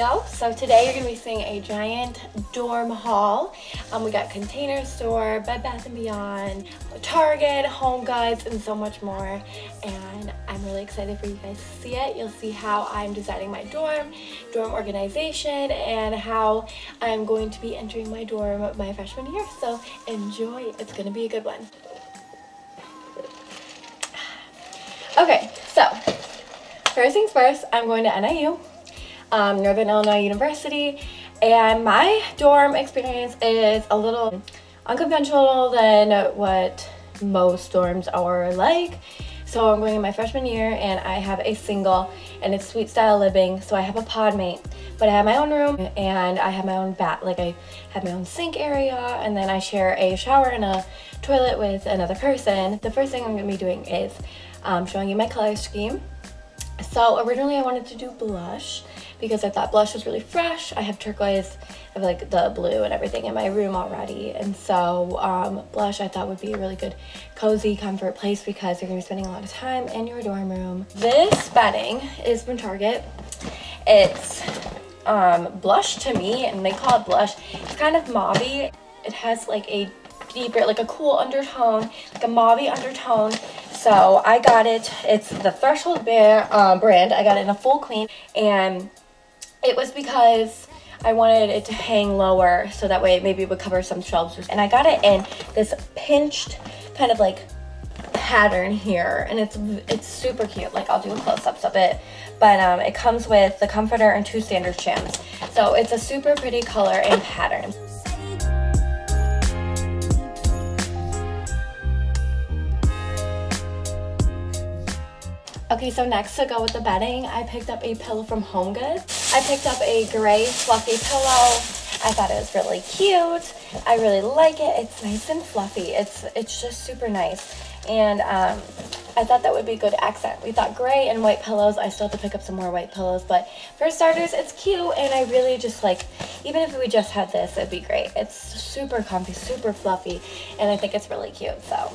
video. So today you're to be seeing a giant dorm haul. Um, we got Container Store, Bed Bath & Beyond, Target, Home Goods, and so much more. And I'm really excited for you guys to see it. You'll see how I'm designing my dorm, dorm organization, and how I'm going to be entering my dorm my freshman year. So enjoy. It's to be a good one. Okay, so first things first, I'm going to NIU um, Northern Illinois University. And my dorm experience is a little unconventional than what most dorms are like. So I'm going in my freshman year and I have a single and it's suite style living. So I have a pod mate, but I have my own room and I have my own bath. Like I have my own sink area and then I share a shower and a toilet with another person. The first thing I'm gonna be doing is um, showing you my color scheme. So originally I wanted to do blush because I thought blush was really fresh. I have turquoise, I have like the blue and everything in my room already. And so um, blush I thought would be a really good cozy comfort place because you're gonna be spending a lot of time in your dorm room. This bedding is from Target. It's um, blush to me and they call it blush. It's kind of mauvey. It has like a deeper, like a cool undertone, like a mauvey undertone. So I got it. It's the Threshold um, brand. I got it in a full clean and it was because I wanted it to hang lower so that way it maybe would cover some shelves. And I got it in this pinched kind of like pattern here. And it's it's super cute. Like I'll do close-ups of it. But um, it comes with the comforter and two standard shams. So it's a super pretty color and pattern. Okay, so next to go with the bedding, I picked up a pillow from Home Goods. I picked up a gray fluffy pillow. I thought it was really cute. I really like it. It's nice and fluffy. It's it's just super nice. And um, I thought that would be a good accent. We thought gray and white pillows. I still have to pick up some more white pillows, but for starters, it's cute. And I really just like, even if we just had this, it'd be great. It's super comfy, super fluffy, and I think it's really cute. So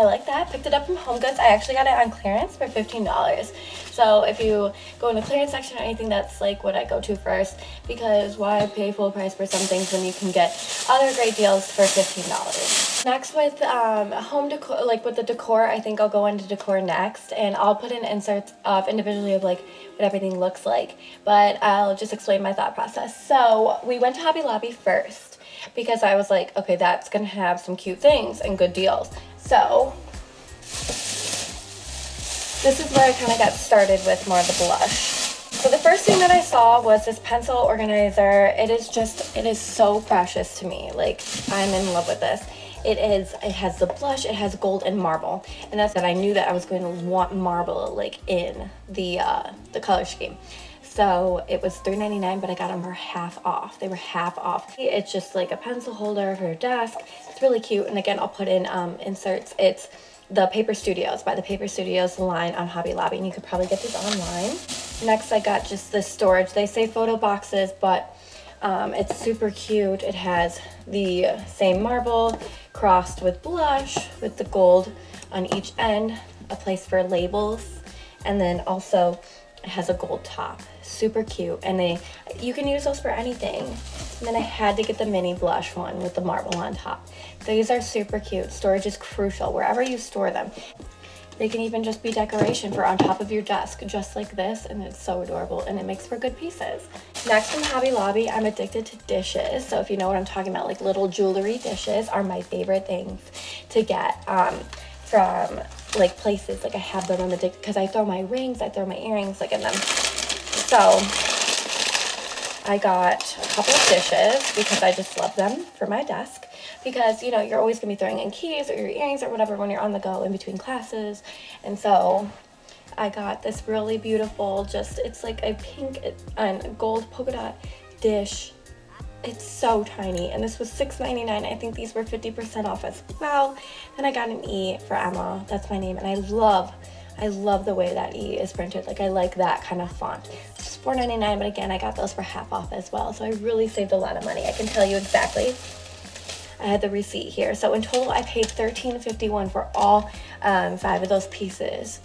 I like that. Picked it up from Home Goods. I actually got it on clearance for $15. So if you go in the clearance section or anything, that's like what I go to first because why pay full price for some things when you can get other great deals for $15. Next with um, home decor, like with the decor, I think I'll go into decor next and I'll put in inserts of individually of like what everything looks like, but I'll just explain my thought process. So we went to Hobby Lobby first because I was like, okay, that's gonna have some cute things and good deals. So this is where I kind of got started with more of the blush. So the first thing that I saw was this pencil organizer. It is just, it is so precious to me. Like, I'm in love with this. It is, it has the blush, it has gold and marble. And that's that I knew that I was going to want marble, like, in the, uh, the color scheme. So it was $3.99, but I got them for half off. They were half off. It's just like a pencil holder for your desk. It's really cute. And again, I'll put in um, inserts. It's the Paper Studios by the Paper Studios line on Hobby Lobby. And you could probably get these online. Next, I got just the storage. They say photo boxes, but um, it's super cute. It has the same marble crossed with blush with the gold on each end, a place for labels, and then also it has a gold top super cute and they you can use those for anything. And then i had to get the mini blush one with the marble on top. These are super cute. Storage is crucial wherever you store them. They can even just be decoration for on top of your desk just like this and it's so adorable and it makes for good pieces. Next from hobby lobby i'm addicted to dishes. So if you know what i'm talking about like little jewelry dishes are my favorite things to get um, from like places like i have them on the addicted because i throw my rings i throw my earrings like in them so I got a couple of dishes because I just love them for my desk because, you know, you're always to be throwing in keys or your earrings or whatever when you're on the go in between classes. And so I got this really beautiful, just, it's like a pink and gold polka dot dish. It's so tiny and this was $6.99. I think these were 50% off as well. Then I got an E for Emma. That's my name and I love I love the way that E is printed. Like I like that kind of font. It's $4.99, but again, I got those for half off as well. So I really saved a lot of money. I can tell you exactly. I had the receipt here. So in total, I paid $13.51 for all um, five of those pieces.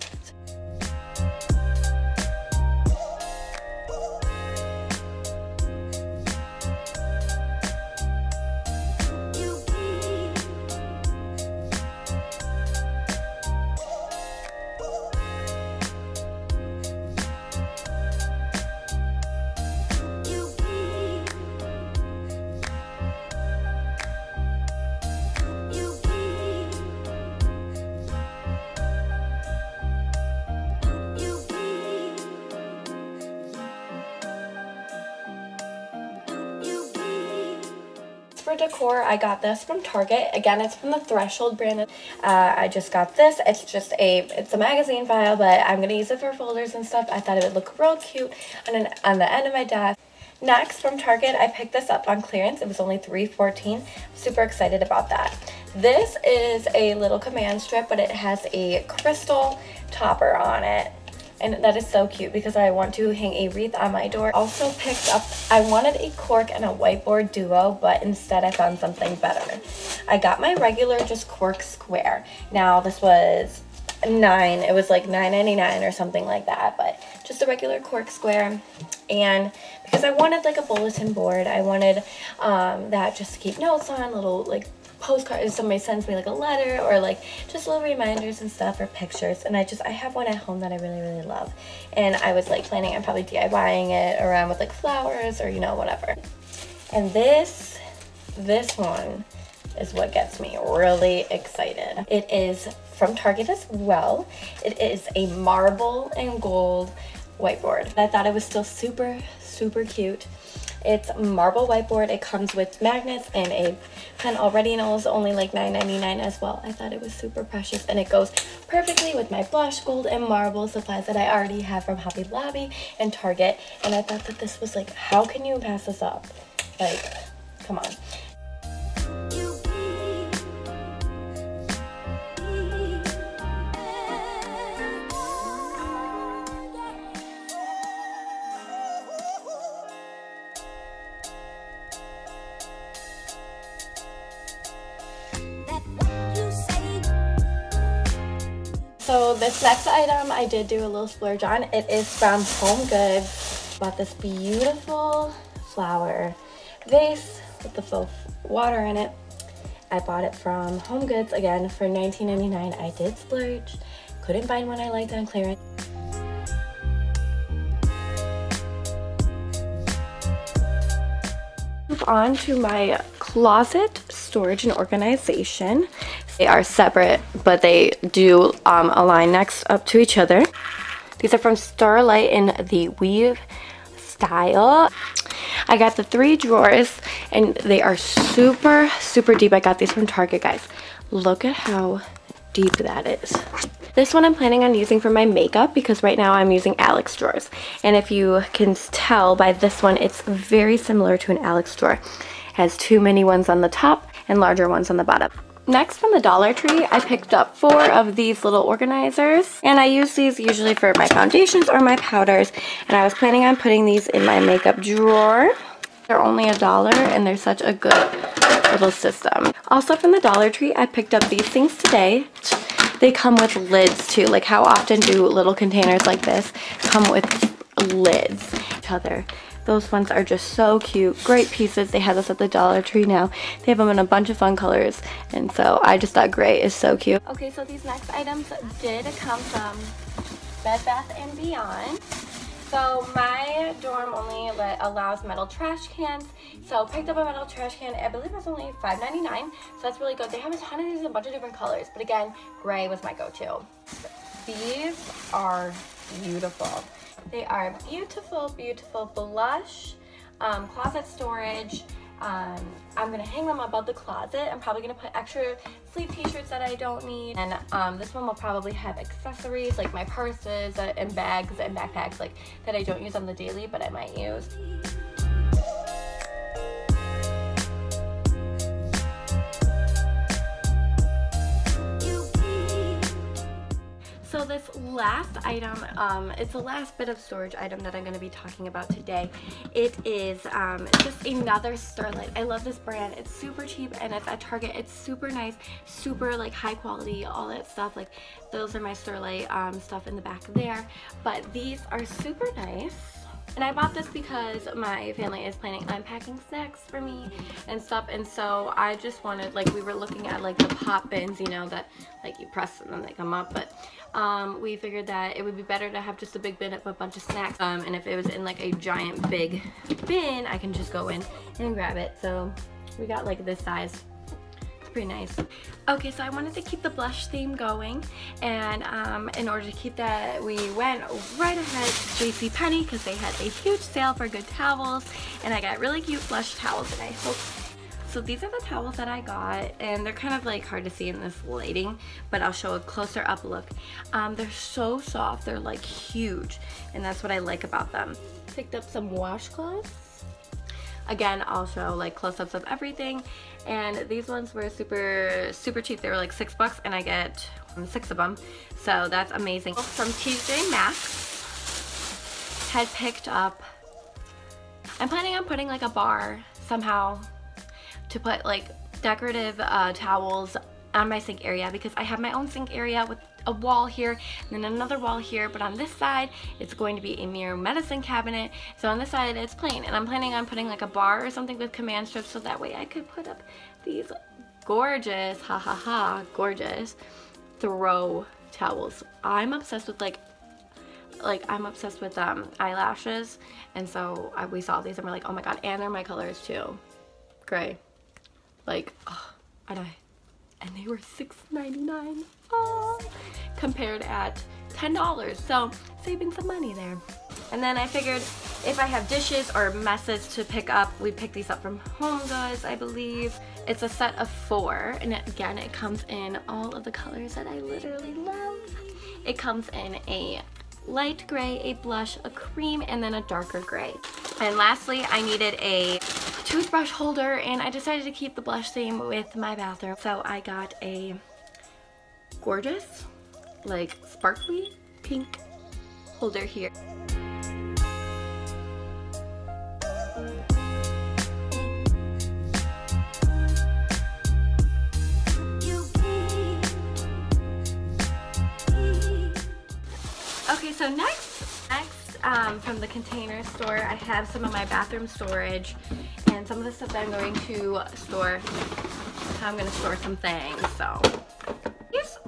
For decor, I got this from Target. Again, it's from the Threshold brand. Uh, I just got this. It's just a, it's a magazine file, but I'm going to use it for folders and stuff. I thought it would look real cute on, an, on the end of my desk. Next, from Target, I picked this up on clearance. It was only $3.14. Super excited about that. This is a little command strip, but it has a crystal topper on it. And that is so cute because I want to hang a wreath on my door. Also picked up, I wanted a cork and a whiteboard duo, but instead I found something better. I got my regular just cork square. Now this was nine, it was like $9.99 or something like that, but just a regular cork square. And because I wanted like a bulletin board, I wanted um, that just to keep notes on, little like postcard if somebody sends me like a letter or like just little reminders and stuff or pictures. And I just I have one at home that I really really love. And I was like planning on probably DIYing it around with like flowers or you know whatever. And this this one is what gets me really excited. It is from Target as well. It is a marble and gold whiteboard. I thought it was still super super cute it's marble whiteboard. It comes with magnets and a pen already and it was only like $9.99 as well. I thought it was super precious and it goes perfectly with my blush, gold, and marble supplies that I already have from Hobby Lobby and Target. And I thought that this was like, how can you pass this up? Like, come on. So this next item I did do a little splurge on. It is from Home Goods. Bought this beautiful flower vase with the faux water in it. I bought it from Home Goods again for $19.99. I did splurge. Couldn't find one I liked on clearance. On to my closet storage and organization. They are separate, but they do um, align next up to each other. These are from Sterilite in the weave style. I got the three drawers and they are super, super deep. I got these from Target, guys. Look at how deep that is. This one I'm planning on using for my makeup because right now I'm using Alex drawers. And if you can tell by this one, it's very similar to an Alex drawer. It has two mini ones on the top and larger ones on the bottom. Next from the Dollar Tree, I picked up four of these little organizers. And I use these usually for my foundations or my powders. And I was planning on putting these in my makeup drawer. They're only a dollar and they're such a good little system. Also from the Dollar Tree, I picked up these things today. They come with lids too. Like how often do little containers like this come with lids? Each other. Those ones are just so cute. Great pieces. They have this at the Dollar Tree now. They have them in a bunch of fun colors. And so I just thought gray is so cute. Okay, so these next items did come from Bed Bath & Beyond. So my dorm only allows metal trash cans. So picked up a metal trash can. I believe it was only $5.99. So that's really good. They have a ton of these in a bunch of different colors. But again, gray was my go-to. These are beautiful. They are beautiful, beautiful blush, um, closet storage. Um, I'm gonna hang them above the closet. I'm probably gonna put extra sleeve t-shirts that I don't need. And um, this one will probably have accessories like my purses and bags and backpacks like that I don't use on the daily, but I might use. This last item, um, it's the last bit of storage item that I'm going to be talking about today. It is um, just another Sterilite. I love this brand. It's super cheap and it's at Target. It's super nice, super like high quality, all that stuff. Like those are my Sterilite um, stuff in the back there. But these are super nice. And I bought this because my family is planning on packing snacks for me and stuff. And so I just wanted, like, we were looking at, like, the pop bins, you know, that, like, you press and then they come up. But um, we figured that it would be better to have just a big bin of a bunch of snacks. Um, and if it was in, like, a giant big bin, I can just go in and grab it. So we got, like, this size pretty nice. Okay, so I wanted to keep the blush theme going, and um, in order to keep that, we went right ahead to JCPenney because they had a huge sale for good towels, and I got really cute blush towels, and I hope so these are the towels that I got and they're kind of like hard to see in this lighting, but I'll show a closer up look. Um, they're so soft, they're like huge and that's what I like about them. Picked up some washcloths. Again, I'll show like close-ups of everything and these ones were super, super cheap. They were like six bucks and I get six of them. So that's amazing. From TJ Maxx, had picked up, I'm planning on putting like a bar somehow to put like decorative uh, towels on my sink area because I have my own sink area with a wall here and then another wall here but on this side it's going to be a mirror medicine cabinet. So on this side it's plain and I'm planning on putting like a bar or something with command strips so that way I could put up these gorgeous ha ha ha gorgeous throw towels. I'm obsessed with like like I'm obsessed with um eyelashes and so I, we saw these and we're like oh my god and they're my colors too. Gray. Like oh, I and they were $6.99 oh, compared at $10 so saving some money there. And then I figured if I have dishes or messes to pick up we pick these up from Home Goods I believe. It's a set of four and again it comes in all of the colors that I literally love. It comes in a light gray, a blush, a cream, and then a darker gray. And lastly, I needed a toothbrush holder and I decided to keep the blush theme with my bathroom. So I got a gorgeous, like sparkly pink holder here. Okay, so next, next um, from the container store, I have some of my bathroom storage and some of the stuff that I'm going to store. I'm going to store some things, so.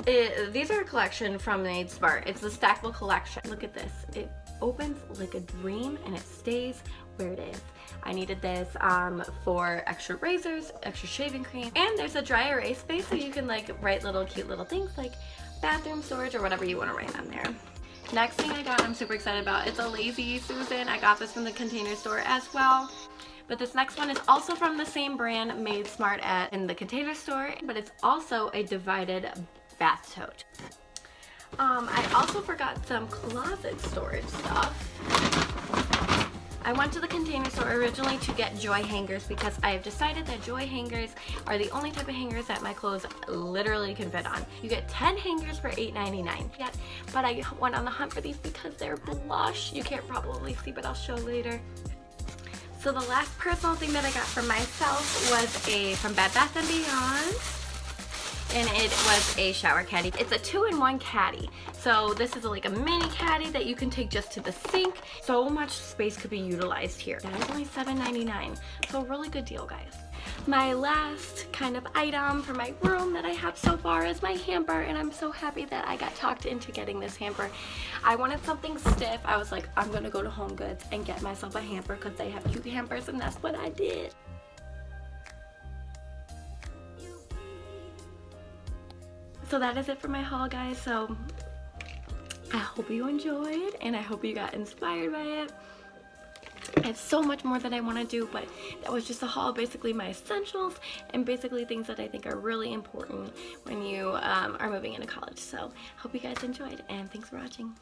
These, these are a collection from Made Smart. It's the stackable collection. Look at this. It opens like a dream and it stays where it is. I needed this um, for extra razors, extra shaving cream, and there's a dry erase space so you can like write little cute little things like bathroom storage or whatever you want to write on there. Next thing I got I'm super excited about. It's a Lazy Susan. I got this from the container store as well. But this next one is also from the same brand, Made Smart at in the container store, but it's also a divided bath tote. Um, I also forgot some closet storage stuff. I went to the container store originally to get joy hangers because I have decided that joy hangers are the only type of hangers that my clothes literally can fit on. You get 10 hangers for $8.99. Yet, but I went on the hunt for these because they're blush. You can't probably see, but I'll show later. So the last personal thing that I got for myself was a from Bed Bath & Beyond and it was a shower caddy. It's a two-in-one caddy. So this is like a mini caddy that you can take just to the sink. So much space could be utilized here. That is only $7.99. So a really good deal, guys. My last kind of item for my room that I have so far is my hamper and I'm so happy that I got talked into getting this hamper. I wanted something stiff. I was like, I'm gonna go to Home Goods and get myself a hamper because they have cute hampers and that's what I did. So that is it for my haul guys. So I hope you enjoyed and I hope you got inspired by it. I have so much more that I want to do but that was just a haul basically my essentials and basically things that I think are really important when you um, are moving into college. So hope you guys enjoyed and thanks for watching